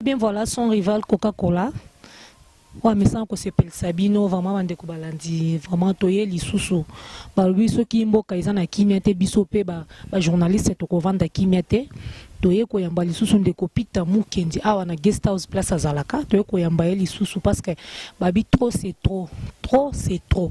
bien voilà son rival coca cola oyo amesana kosepelisa bino vraiment bandeko balandi vraiment toye lisusu balobi soki mboka eza na kimia te biso mpe bajournaliste ba tokovanda kimia te toye koyamba lisusu ndeko peter mukendi awa na guest house place azalaka toye koyamba ye lisusu parce que babi trop c'est trop trop c'est trop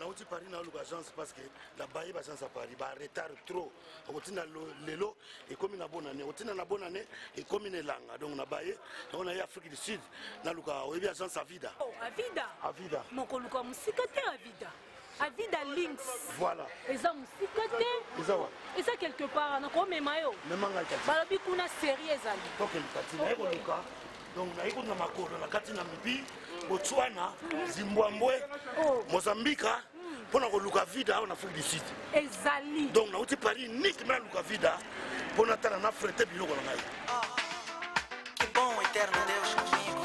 nauti paris naoluka agence parce que nabaye baagence ya paris baretard trop okotinda lelo ekomi na bonane okotinda na bonane ekomi na elanga donc nabaye yango naye afrique du sud naluka oyebi agence avida oh, avida avida mokoluka mosika te avida avida links voilà eza mosika te eza wa eza quelque part nakomema yo balobi kuna serie ezali tokoluka donc naye kuna makolo na kati namibi botswana zimbwambwe oh. mozambika mpo na koluka vida awa na afrique du sud ezali donc nauti paris niki me naluka vida mpo natala na frete biloko na ngai ah. que bom eterno deus comigo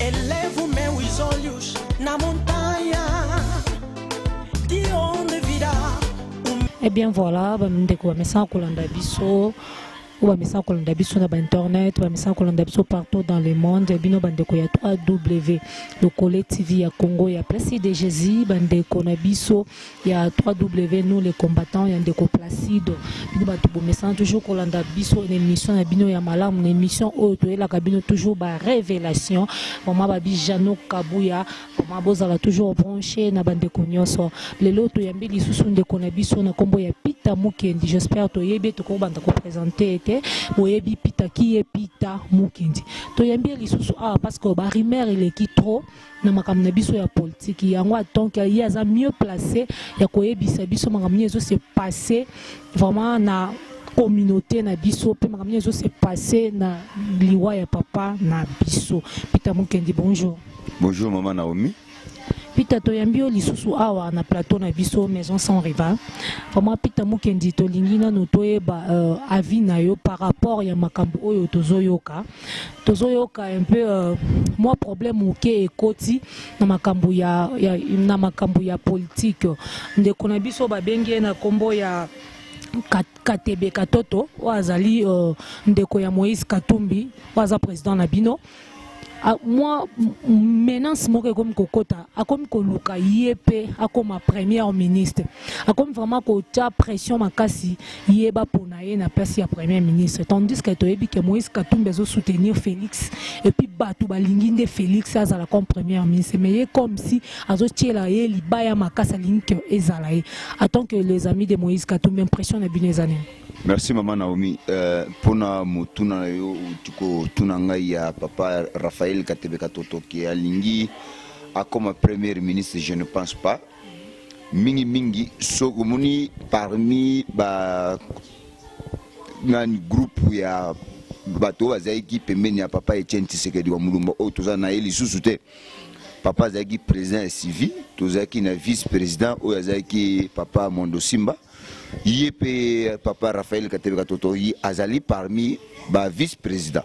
Elevo meus olhos na montanha de onde virá. Eh bien voilà, bandeko bamesana kolanda biso oyo bamesana kolanda biso na bainternet bamesana kolanda biso partout dans le monde bino bandeko ya 3w lokole tv ya congo ya place de jésus bandeko na biso ya 3w nous les combattants ya ndeko placide bino bato bomesana toujours kolanda biso na émission na bino ya malamu na émission oyo toyelaka bino toujours ba révélation vraiment babi jano kabuya vraiment bozala toujours branché na bandeko nyonso lelo toyambi lisusu ndeko na biso na nkombo ya pita mukendi j'espère toyebi ete tokobanda kopresente ete boyebi pita ki ye pita mukendi toyambi ye lisusu awa parce que barumeur eleki trop na makambo na biso ya politiki yango atonke ye aza mieux place ya koyebisa biso makambo nini ezose passe vraiment na communauté na biso mpe makambo nini ezose passe na liwa ya papa na biso peter mokendi bonjour bonjour mama naomi peter toyambi yo lisusu awa na plateau na biso maison sans rival vraiment peter mokendi tolingi nano toyeba euh, avis na yo par rapport ya makambo oyo tozoyoka tozoyoka un peu euh, mwa problème moke ekoti na makambo ya, ya, na makambo ya politike ndeko na biso babengi ye na nkombo ya katebe katoto oyo azali uh, ndeko ya moïse katumbi oyo aza président na bino Ah, moi menace moko ekomi kokota akomi koluka ye mpe akoma première ministre akomi vraiment kotya pression makasi ye bapona ye na place ya premier ministre tandis que toyebi ke moïse katumbi azosoutenir félix epuis bato balingi nde félix azala comme premier ministre mais ye comme si azotyela ye libaya makasi alingi ke ezala ye atant que les amis de moïse katumbi impression na bino eza nini merci mama naomi euh, mpo na motuna na yo outi kotuna ngai ya papa raphael katebeka totoki alingi akoma premier ministre je ne pense pas mingi mingi soki omoni parmi ba nani groupe ya bato oyo bazalaki pembeni ya papa etienne tisekedi wa mulumba oyo toza na ye lisusu te papa azalaki président ya sivi tozalaki na vice président oyo azalaki papa mondo simba ye mpe papa raphaël katebeka toto ye azali parmi ba vice président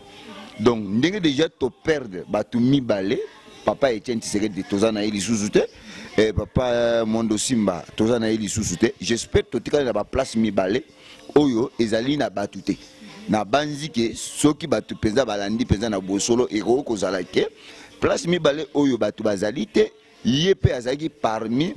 donc ndenge déjà toperdre bato mibale papa etienne tisekedi toza na ye lisusu te eh, papa eh, mondo simba toza na ye lisusu te j'espère totikali na baplace mibale oyo ezali na bato te nabanzi ke soki bato mpenza balandi mpenza na bosolo ekoki kozala ke place mibale oyo bato bazali te ye mpe azalaki parmi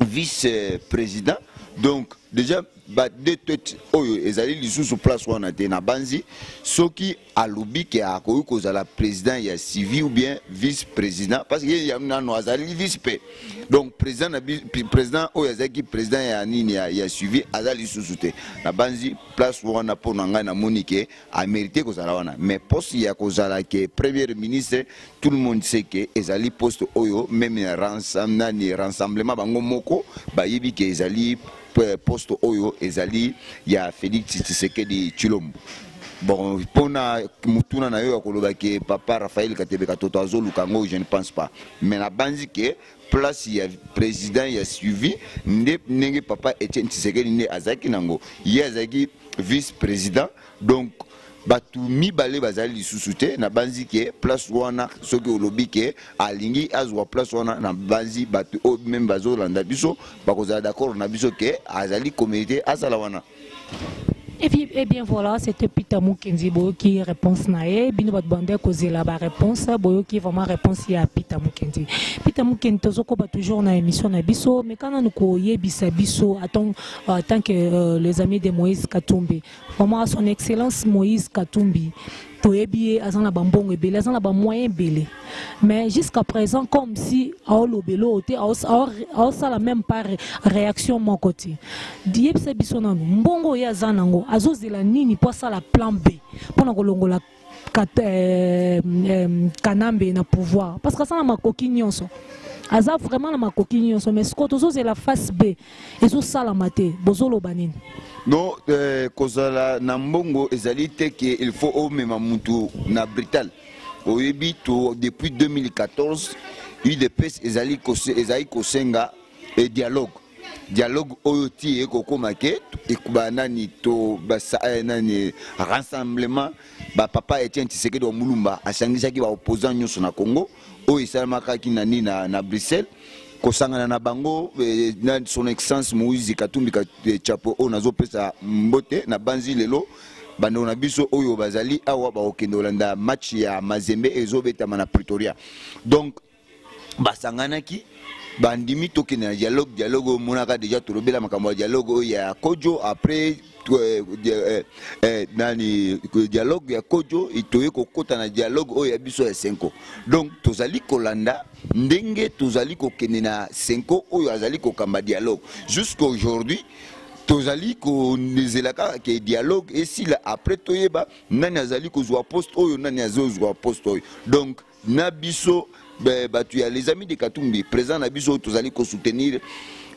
vice eh, président donc déjà ba deux tete oyo ezali lisusu place wana te nabanzi soki alobi ke akoki kozala président ya civil ou bien vice président parce que ye nano azali vice pe donc président na président oyo azalaki président ya nini ya, ya suivi aza lisusu te nabanzi place wana mpo na ngai namoni ke amérite kozala wana mais poste ya kozala ke premier ministre tout le monde sait ke ezali poste oyo meme na ransam nani rassemblement bango moko bayebi ke ezali euh, poste oyo ezali ya Felix Tshisekedi Chilombo bon mpona motuna na yo ya koloba ke papa raphael katebeka toto azoluka yango je ne pense pas mais nabanzi ke place ya président ya suivi nde ndenge papa etienne tshisekedi nde azalaki nango ye azalaki vice président donc bato mibale bazali lisusu te nabanzi ke place wana soki olobi ke alingi azwa place wana nabanzi bato oyo meme bazolanda biso bakozala d'accord na biso ke azali communauté azala wana Et puis, eh bien voilà, c'était Peter Mukendi qui réponse nae. Bino bat bandé causé la ba réponse. Boyo qui vraiment réponse ya Peter Mukendi. Peter Mukendi tozo ko ba toujours na émission na biso, mais quand on ko yebisa biso, attends, euh, tant que euh, les amis de Moïse Katumbi. vraiment son excellence moïse katumbi toyebi ye aza na bambongo ebele aza na bamoyen ebele mais jusqu'à présent comme si aolobela oyo te aosala même pas réaction moko te yebisa biso nano mbongo oyo aza nango azozela nini mpo asala plan b mpo na kolongola Euh, euh, kanambe na pouvoir parce que aza na makoki nyonso aza vraiment na makoki nyonso mais sikoyo tozozela face b ezosalama te bozoloba nini non euh, kozala na mbongo ezali te ke il faut omema mutu na brital oyebi to depuis 2014 udps ezali kosenga e dialogue dialogue oyo ti eye kokoma ke ekuba nani to basa eh, nani rassemblement bapapa etienne tshisekedi wa mulumba asangisaki baopposant nyonso na congo oyo esalamakaki na nini na, na bruxelles kosangana na bango eh, na son excellence moise katumbi eh, chapo oyo nazopesa mbote na banzi lelo bandeko na biso oyo bazali awa bakokende kolanda match ya mazembe ezobetama na pretoria donc basanganaki bandimi tokende na dialogue dialogue omonaka deja tolobela makambo ya dialogue oyo ya kojo après euh, euh, euh, nani dialogue ya kojo toye kokota na dialogue oyo ya biso ya senko donc tozali kolanda ndenge tozali kokende na senko oyo azali kokamba dialogue jusqu'à aujourd'hui tozali kozela kaka ke dialogue esila après toyeba nani azali kozwa poste oyo nani azozwa poste oyo donc na biso eh, bato ya les amis de katumbi président na biso tozali kosoutenir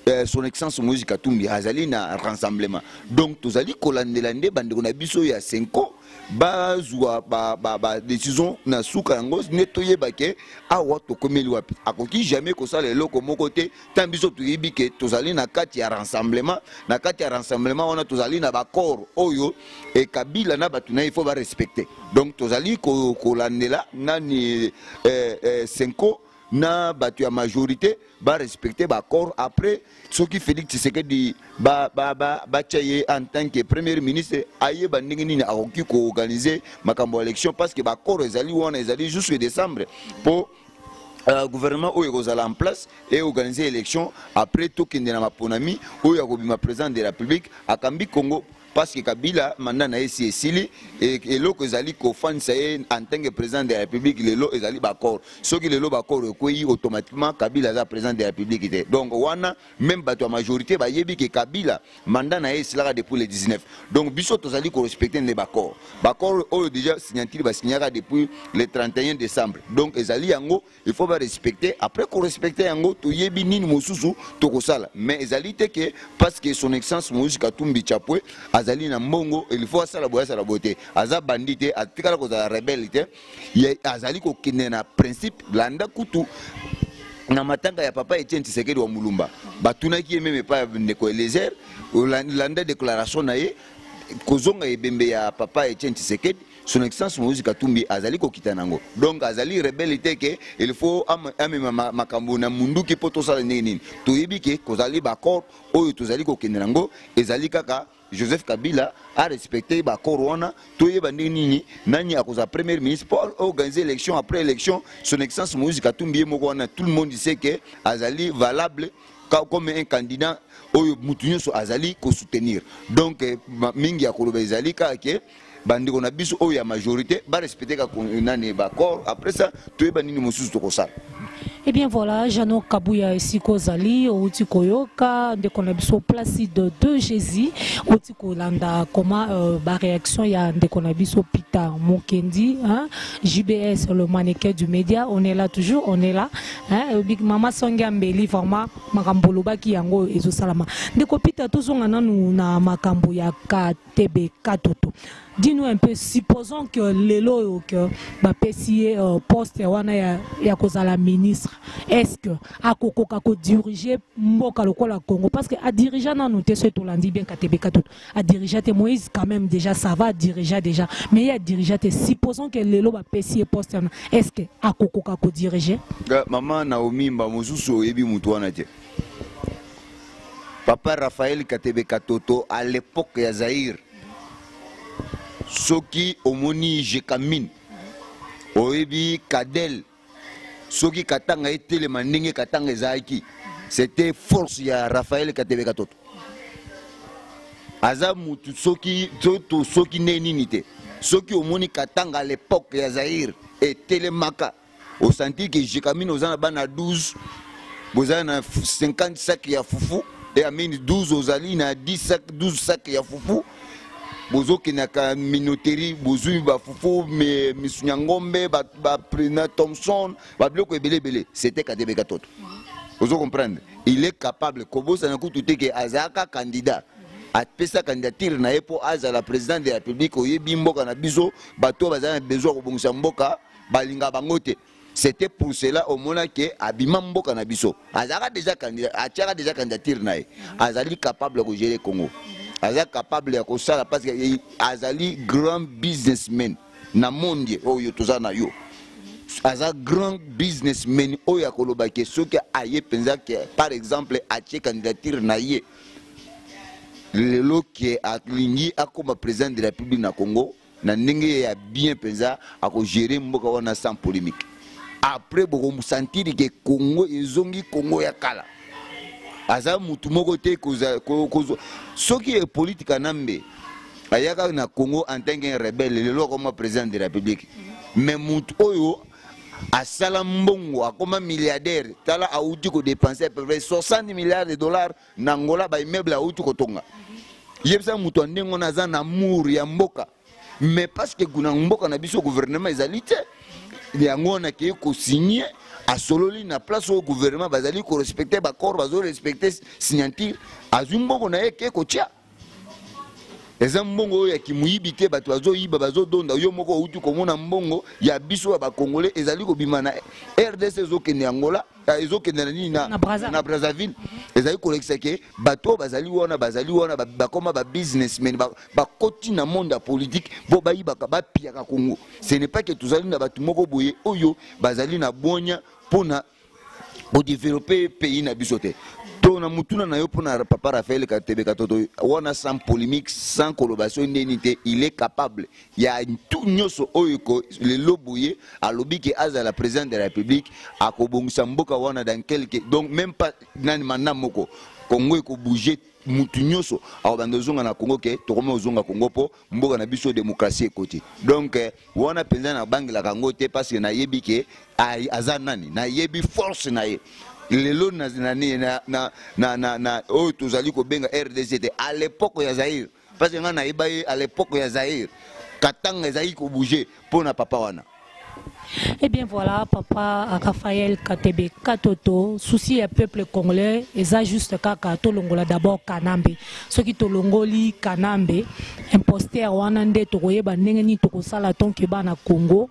eh, son excellence moïse katumbi azali na rassemblement donc tozali kolandela nde bandeko na biso ya senko bazwa badecision ba, ba, na suka yango nde toyeba ke awa tokomeli wapi akoki jamais kosala eloko moko te ntango biso toyebi ke tozali na kati ya rassemblement na kati ya rassemblement wana tozali na baccord oyo ekabila na bato na ye faut barespecte donc tozali kolandela nani eh, eh, senko na bato ya majorité barespecte baccord après soki félix tshisekedi batya ba, ba, ba ye en tant que premier ministre ayeba ndenge nini akoki koorganize makambo ya élection parce que baccord ezali wana ezali jusque décembre mpo Euh, gouvernement oyo ekozala en place et organiser élection après tokende na maponami oyo akobima président de la république akambi congo parce que kabila manda na ye si esili e, eloko ezali kofandisa ye en tant que président de la république lelo ezali baccord soki lelo baccord ekwei automatiquement kabila aza président de la république te donc wana meme bato ya majorité bayebi ke kabila mandat na ye esilaka depuis le 19 donc biso tozali korespecte nde baccord baccord oyo déjà signature basignaka depuis le 31 décembre donc ezali yango il faut barespecte après korespecte yango toyebi nini mosusu tokosala mais ezali te ke parce que son excellence moïse katumbi chapwe azali na mbongo il faut asala boye asala boye te aza bandi te atikala kozala rebele te ye azali kokende na principe landa kutu na matanga ya papa etienne tshisekedi wa mulumba batunaki ye meme epai ya ndeko elezer landa déclaration na ye kozonga ebembe ya papa etienne tshisekedi son excellence moïse katumbi azali kokita na yango donc azali rebele te ke il faut amema makambo na munduki mpo tosala ndenge nini toyebi ke kozali baaccord oyo tozali kokende na yango ezali kaka Joseph Kabila a respecté ba corps wana toyeba ndenge nini nani akozala premier ministre pour organiser élection après élection son excellence Moïse Katumbi ye moko wana tout le monde sait que azali valable comme un candidat oyo mutu nyonso azali kosoutenir donc euh, mingi ya koloba ezali kaka ke bandeko na biso oyo ya majorité barespecteka nani baaccord après ça toyeba nini mosusu tokosala Eh bien voilà, Jeannot Kabuya esiko ozali outi koyoka ndeko na biso Placide de Jésus outi kolanda koma euh, ba réaction ya ndeko na biso Peter Mukendi hein? JBS le mannequin du média on est là toujours on est là hein? Big Mama Songi Ambeli vraiment makambo olobaki yango ezosalama ndeko Peter tozonga nanu na makambo ya kat tebe katoto dis-nous un peu supposons que lelo oyo que bapesi ye uh, poste wana ya, ya kozala ministre est-ce que akokoka kodirige mboka lokola congo parce que adirigea nanu te soki tolandi bien katebe katoto adirigea te moïse quand même déjà ça va adirigea déjà mais ye adirigea te supposons que lelo bapesi ye poste wana est-ce que akokoka kodirige mama naomi mba mosusu oyebi motu wana te papa raphael katebe katoto à l'époque ya zaïre soki omoni jekamine oyebi kadel soki katanga etelema ndenge katanga ezalaki c'était force ya raphael katebe katoto aza mutu soki toto soki nde nini te soki omoni katanga à l'époque ya zaïre etelemaka osanti ke jekamine oza na bana 12 bozali na 50 sac ya fufu e amini 12 ozali na 10 sac 12 sac ya fufu bozokendaka minoterie bozwi bafufu misu ya ngombe baprena thomson babiloko ebele ebele sete katebeka toto ozo comprendre il est capable kobosana kutu te ke azalaka candidat apesa candidature na ye mpo azala président de la république oyebi mboka na biso bato oyo bazali na besoin ya kobongisa mboka balinga bango te c'était pour cela omona ke abima mboka na biso azalaka déjà candidat atiaka déjà candidature na ye azali capable ya kogere congo aza capable ya kosala parce que eh, azali grand businessman na monde oyo toza na yo aza grand businessman oyo akoloba ke soki aye mpenza ke par exemple atie candidature na ye lelo ke alingi akoma président de la république na congo na ndenge ya bien mpenza akogere mboka wana sans polémique après bokomosantiri ke congo ezongi congo ya kala aza motu moko te kozwa soki epolitika na mbe ayaka na congo en tant que rebelle lelo akoma président de la république mais motu oyo asala mbongo akoma milliardaire tala auti kodepense à peu près 60 milliards de dollars na Angola ba immeuble auti kotonga yebisa moto ya ndenge wana aza na amour ya mboka mais parce que na mboka na biso gouvernement ezali te yango wana akei kosigne asololi na place oyo gouvernement bazali korespecte bacor bazorespecte signature azwi mbongo na ye ekei kotya eza mbongo oyo ya kimuyibi te bato bazoyiba bazodonda yo moko outi komona mbongo ya biso ya bakongole ezali kobima na rdc ezokende angola ah, ezokende na nini na brazzaville ezali kolekisa ke bato oyo bazali wana bazali wana bakoma babusinessmen bakoti na monde ya politike mpo bayibaka bapiyaka kongo ce n'est pas ke tozali na bato moko boye oyo bazali na bwanya mpo na odevelope pays na biso te to na motuna na yo mpo na papa rafael katebe katoto wana sans polémique sans koloba soki nde nini te il est capable ya tout nyonso oyo ko lelo boye alobi ke azala président de la république akobongisa mboka wana dans quelque donc même pas nani manda moko kongo ekobouge mutu nyonso akobanda ozonga na kongo ke tokoma ozonga kongo mpo mboka na biso demokrasi ekoti donc eh, wana mpenza nabangelaka yango te parce que nayebi ke aza nani nayebi force na ye lelo na, na, na, na, na, na, na oyo tozali kobenga rdc te à l'époque ya zaire parce que ngai nayeba ye à l'époque ya zaire katanga ezalaki kobouge mpo na papa wana Eh bien voilà, papa Raphaël Katebe Katoto, souci ya peuple congolais, eza juste kaka tolongola d'abord Kanambe. Soki tolongoli Kanambe, imposter wana nde tokoyeba ndenge nini tokosala tant que bana Congo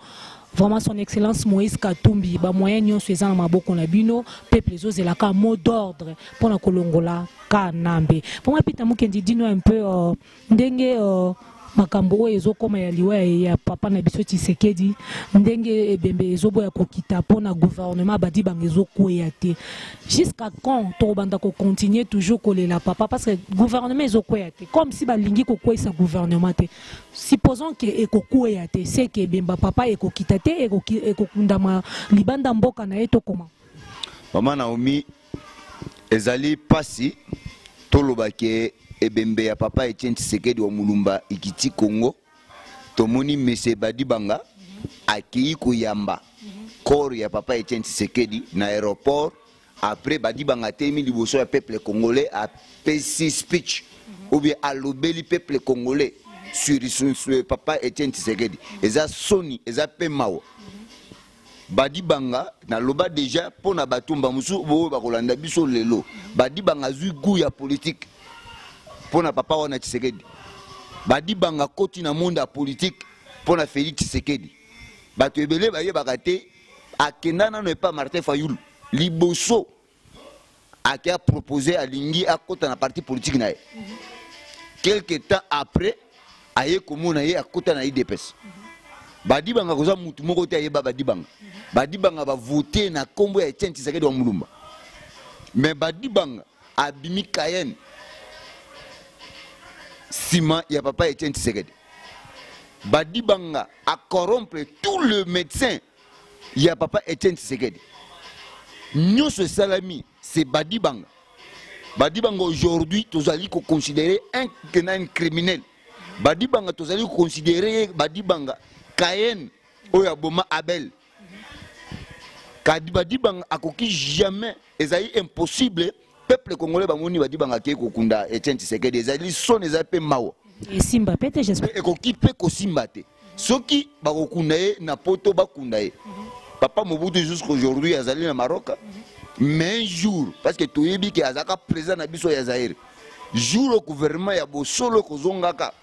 vraiment son excellence moïse katumbi bamoyen nyonso eza na maboko na bino peuple ezozelaka mot d'ordre mpo na kolongola kanambe mpo mapita mokendi dino un peu uh, ndenge uh, makambo oyo ezokoma ya liwa ya papa na biso tshisekedi ndenge ebembe ezoboya kokita mpo na gouvernement badi bango ezokweya te jusqu'à quand tokobanda kocontinue toujours kolela papa parce que gouvernement ezokweya te comme si balingi kokweisa gouvernement te supposons ke ekokweya te seke ebemba papa ekokita te ekokundama libanda mboka na ye tokoma mama naomi ezali pasi toloba ke ebembe ya papa Etienne Tshisekedi wa Mulumba ikiti Congo tomoni Monsieur Badibanga akeyi koyamba corps ya papa Etienne Tshisekedi na aéroport après Badibanga atemi liboso ya peuple congolais apesi speech ou bien alobeli peuple congolais sur, sur, sur papa Etienne Tshisekedi eza soni eza pe mawa badibanga naloba deja mpo na batumba mosusu booyo bakolanda biso lelo badibanga azwi gout ya politike mpo na papa wana tshisekedi badibanga akoti na monde ya politike mpo na félix tshisekedi bato ebele bayebaka te akenda nano epa martin fayulu liboso ake apropose alingi akota na parti politique na ye quelque temps après aye komona ye akota na idps badibanga koza mutu moko te ayeba badibanga badibanga bavote na nkombo ya etienne tshisekedi wa mulumba me badibanga abimi cayenne nsima ya papa etienne tshisekedi badibanga acorrompre tout le médecin ya papa etienne tshisekedi nyonso esalami se badibanga badibanga aujourd'hui tozali koconsidere na un criminel badibanga tozali koconsidere ye badibanga kayen oyo aboma abel badibanga akoki jamais ezali impossible peuple congolais bamoni badi bangakei kokunda etienne tisekedi ezali soni ezali mpe mawa esimba mpe te ekoki mpe kosimba te soki bakokunda ye na poto bakunda ye papa mobutu jusqu'aujourd'hui azali na maroc mais un jour parce que toyebi ke azalaka président na biso ya zaire jour gouvernement ya bosolo ekozongaka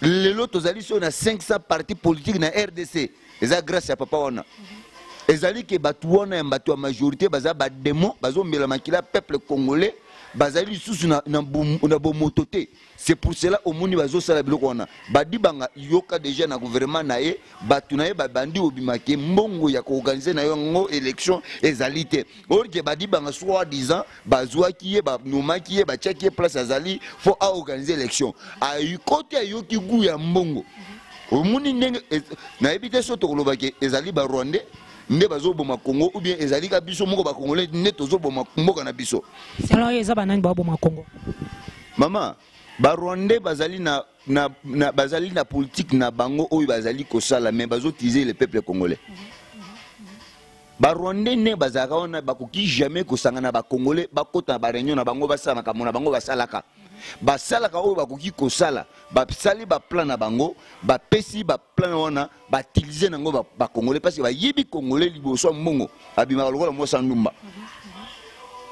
lelo tozali soyo na 500 parti politique na rdc eza grâce ya papa wana ezali ke bato wana ya bato ya majorité baza bademon bazombela makila peuple congolais bazali lisusu na, na, bom, na bomoto te c'est pour cela omoni bazosala biloko wana badibanga yoka deja na gouvernement na ye bato na ye babandi obimake mbongo ya koorganize na yango élection ezali te orke badibanga soi disant bazwaki ye banomaki ye batiaki ye place azali fo aorganize élection koti ayoki gu ya mbongo omoni ndenge nayebi te so tokolobaki ezali barwandais nde bazoboma congo ou bien ezali ka biso moko bakongolais nde tozoboma mboka na biso selon yo eza banani baoboma congo mama barwandais bazali na, na, na, bazali na politike na bango oyo bazali kosala mais bazotize le peuple congolais mm -hmm. ba rwandais ne bazalaka wana bakoki jamais kosangana ba congolais bakota na ba réunion na bango basala makambo na bango basalaka basalaka oyo bakoki kosala basali baplan na bango bapesi baplan wana bautilize nango bacongolais parce que bayebi congolais liboso ya mbongo abimaka lokola mosa ndumba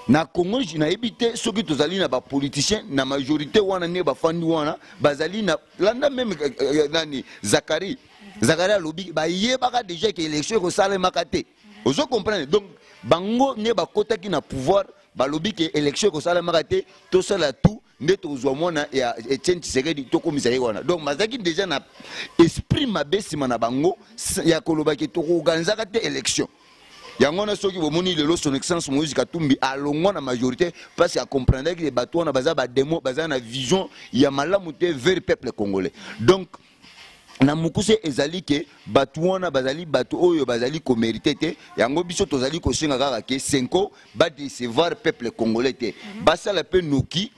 na congo nayebi te soki tozali na bapoliticien na majorité wana nde bafandi wana bazali na landa meme eh, eh, eh, nani zakari zakari alobi bayebaka déjà ke élection ekosalemaka te ozo comprendre donc bango nde bakotaki na pouvoir balobi ke élection ekosalemaka te tosala tout nde tozwa mwana ya etienne tshisekedi tokomisa ye wana donc bazalaki déjà na esprit mabe nsima na bango ya koloba ke tokoorganisaka te élection yango wana soki bomoni lelo son excellence moïse katumbi alongwa na majorité parce acomprendaki bato wana baza bademo baza na vision ya malamu te vers peuple congolais donc na mokuse ezali ke bato wana bazali bato oyo bazali komerite te yango biso tozali kosenga kaka ke senko badecevoir peuple congolais te mhm. basala mpe noki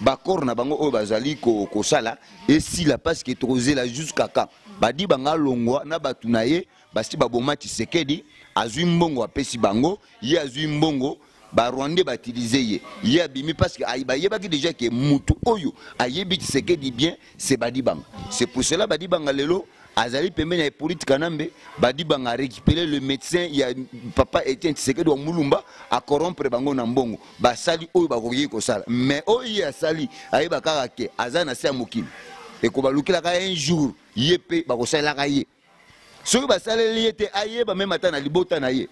bakor na bango oyo bazali kosala esila parce que tokozela jusqu'à quand badi banga longwa na bato na ye basi baboma tshisekedi azwi mbongo apesi bango ye azwi mbongo barwandais bautilize ye ye abimi parce que bayebaki déjà ke mutu oyo ayebi tshisekedi bien se badibanga c'est pour cela badibanga lelo azali pembeni ya hippolyte kanambe badibanga arécupere le médecin ya papa etienne tshisekedi wa mulumba acorrompre bango na mbongo basali oyo bakoki kosala mais oyo ye asali ayeba kaka ke aza na se ya mokili ekobalukelaka un jour ye mpe bakosalelaka ye soki basaleli ye te ayeba meme ata na libota na ye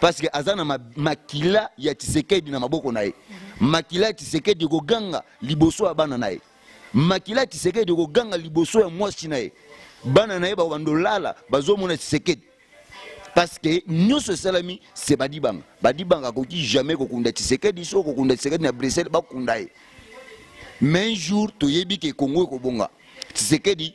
parce que aza na makila ya tisekedi na maboko na ye makila ya tisekedi ekoganga liboso ya bana na ye makila ya tisekedi ekoganga liboso ya mwasi na ye bana na ye bakobanda olala bazomona tisekedi parce que nyonso esalami se badibanga badibanga akoki jamais kokunda tisekedi so kokunda tisekedi na bruxelles bakunda ye mais un jour toyebi ke kongo ekobonga tisekedi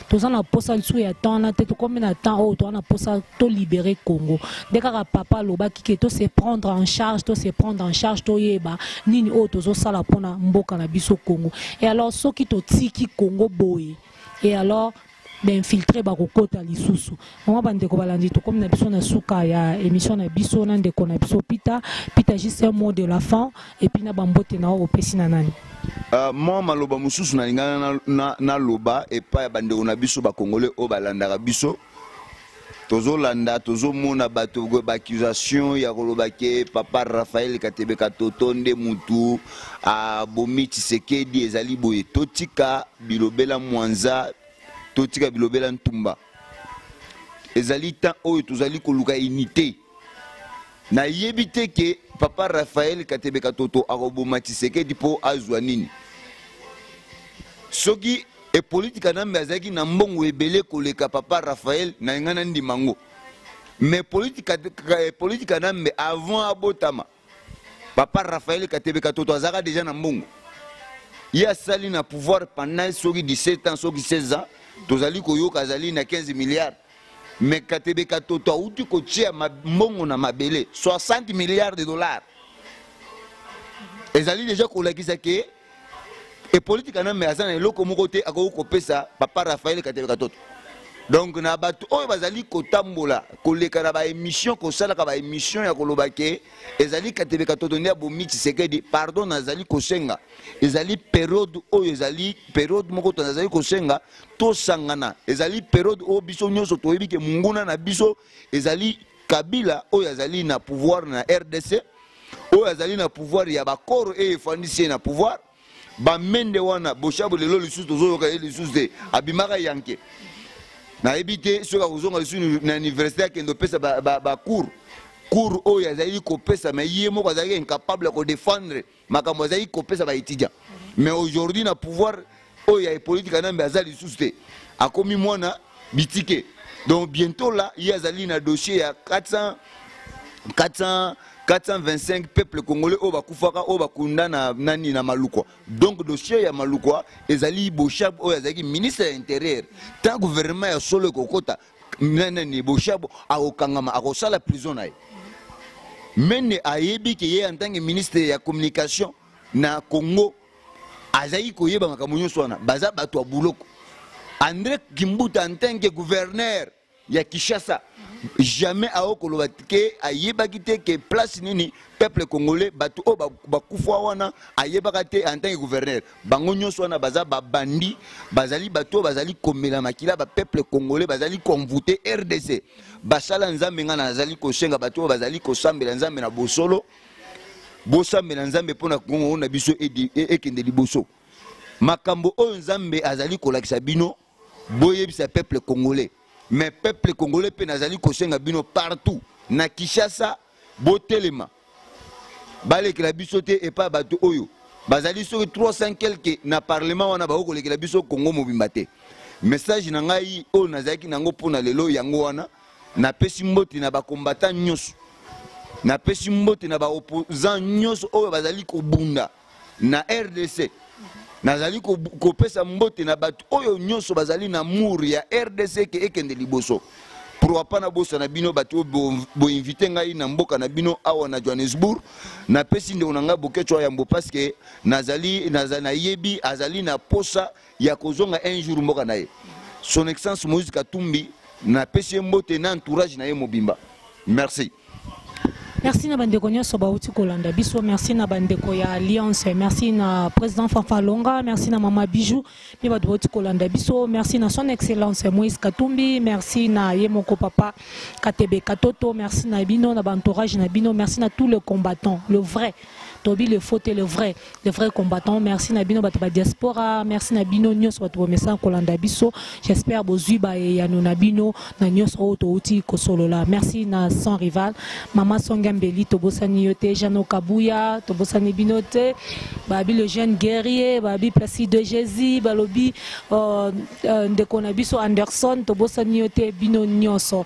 toza na posa lisu ya temps wana te tokomi na temps oyo toza na posa tolibere congo nde kaka papa alobaki ke tose prendre en charge tose prendre en charge toyeba nini oyo tozosala mpona mboka na biso congo e alors soki totiki congo boye e alors bainfiltre bakokota lisusu Mwa bandeko balandi tokomi na biso na suka ya emission na biso na ndeko na biso Pita Pita juste un mot de la fin et puis na bambote na opesi na nani Uh, mwa maloba mosusu nalingana naloba na, na epai ya bandeko na biso bakongole oyo balandaka biso tozolanda tozomona bato baccusation ya koloba ke papa raphael katebeka toto nde mutu abomi tshisekedi ezali boye totika bilobela mwanza totika bilobela ntumba ezali temps oyo tozali koluka unité nayebi te ke papa raphael katebeka toto akoboma tshisekedi mpo azwa nini soki epoliti kanambe azalaki na mbongo ebele koleka papa raphael na ngai nandima yango mais politi kanambe avant abotama papa rafael katebe katoto azalaka deja na mbongo ye asali na pouvoir pendant soki 17 ans soki 16 ans tozali koyoka azali na 15 milliards mais katebe katoto auti kotia mbongo na mabele 60 milliards de dollars ezali deja kolakisa ke epoliti kanambe aza na eloko moko te akoki kopesa papa rafael katebe katoto donc na bato oyo bazali kotambola koleka na baémission kosalaka baémission ya koloba ke ezali katebe katoto nde abomi tshisekedi pardon nazali kosenga ezali periode oyo ezali periode moko to nazali kosenga tosangana ezali periode oyo biso nyonso toyebi ke monguna na biso ezali kabila oyo azali na pouvoir na rdc oyo azali na pouvoir ya bakoro eye efandisi ye na pouvoir bamende wana boshabo lelo lisusu tozoyoka ye lisusu te abimaka yanke nayebi te soki akozonga lisusu na université akende opesa bacour cour oyo azalaki kopesa mai ye moko azalaki incapable ya kodefendre makambo azalaki kopesa baétudiant mais aujourd'hui na pouvoir oyo ya epoliti kanambe aza lisusu te akomi mwana bitike donc bientôt là ye azali na dossier ya 400 400 425 peuple congolais oyo bakufaka oyo bakunda na nani na malukwa donc dossier ya malukwa ezali boshab oyo azalaki ministre ya interieur ntango gouvernement ya solo ekokota nani boshab akokangama akosala prison na ye mende ayebi ke ye en tant que ministre ya communication na congo azalaki koyeba makambo nyonso wana baza bato ya buloko andre kimbuta en tant que gouverneur ya kinshasa jamais aoki koloba ke ayebaki te ke place nini peuple congolais bato oyo bakufa wana ayebaka te en tant que gouverneur bango nyonso wana baza babandi bazali bato oyo bazali komela makila bapeuple congolais bazali konvoute rdc basala nzambe ngai nazali kosenga bato oyo bazali kosambela nzambe na bosolo bosambela nzambe mpo na kongo na biso e-, ekende liboso makambo oyo nzambe azali kolakisa bino boyebisa peuple congolais mais peuple congolais mpe nazali kosenga bino partout na kinshasa botelema balekela biso te epai bato oyo bazali soki 300 quelque na parlement wana bakoki kolekela biso congo mobimba te message na ngai oyo nazalaki na yango mpo na lelo yango wana napesi mbote na bakombata nyonso napesi mbote na baopposant nyonso oyo bazali kobunda na rdc nazali kopesa mbote na bato oyo nyonso bazali na mur ya rdc eke ekende liboso pourkoi pas nabosana bino bato oyo boinvite bo ngai na mboka na bino awa na johannesbourg napesi ndeko na ngai boketswa yambo parceke nazali, nazali nayebi azali na posa ya kozonga un jour mboka na ye son excellence moïse katumbi napesi ye mbote na entourage na ye mobimba merci merci na bandeko nyonso bauti kolanda biso merci na bandeko ya alliance merci na président fanfa longa merci na mama bijou mpe bato bauti kolanda biso merci na son excellence moïse katumbi merci na ye moko papa katebe katoto merci na bino na baentourage na bino merci na tous les combattants le vrai tobi le faux et le vrai le vrai combattant merci na bino bato ba diaspora merci na bino nyonso bato bomesana kolanda biso j'espère bozwi bayeyano na bino na nyonso oyo touti kosolola merci na sans rival mama songia mbeli tobosani yo te jeanno kabuya tobosani bino te babi le jeune guerrier babi plasi de jésus balobi euh, euh, ndeko na biso anderson tobosani yo te bino nyonso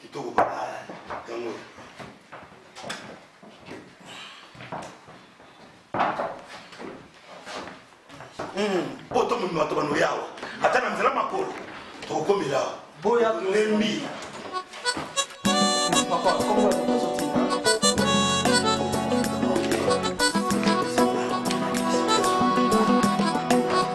Kitoko ba yango. Hmm, oyo tomemi bato bano yawa ata na nzela makolo tokokomela awa boya tolembi papa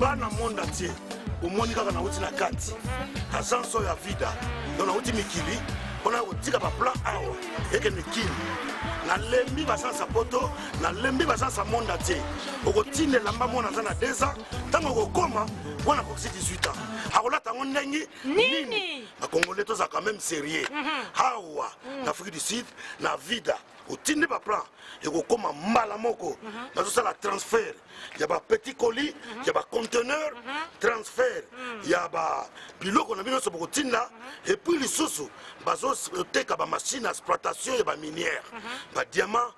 bana monde atie omoni kaka nauti na kati aza nso ya vida don nauti mikili mpona kotika baplan awa ekende kini nalembi basansa poto nalembi basansa monde atie okotinda elamba mwana aza na 2 ans ntango okokoma mwana akoki 18 ans akolata yango ndenge nini ba congolais toza quand même sérieux mhm. hawa mhm. na afrique du sud na vida otindi baplan ekokoma mbala moko mhm. nazosala transfert ya bapetit colis ya baconteneur transfert ya biloko na bino nyonso bokotinda epuis lisusu bazoteka bamashine ya exploitation ya baminière badiamant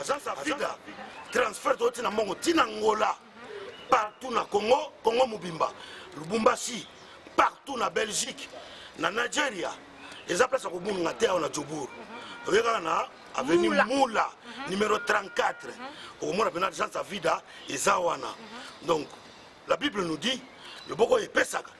agence ya vida transfert toti na mbongo ntina ngola partout na congo congo mobimba lubumbashi partout na belgique na nigeria eza place ya kobunga te awa na jobour oyekaka na avenue mula mhm. numero 34 okomona mpena agence ya vida eza wana mhm. donc la bible nous dit loboko epesaka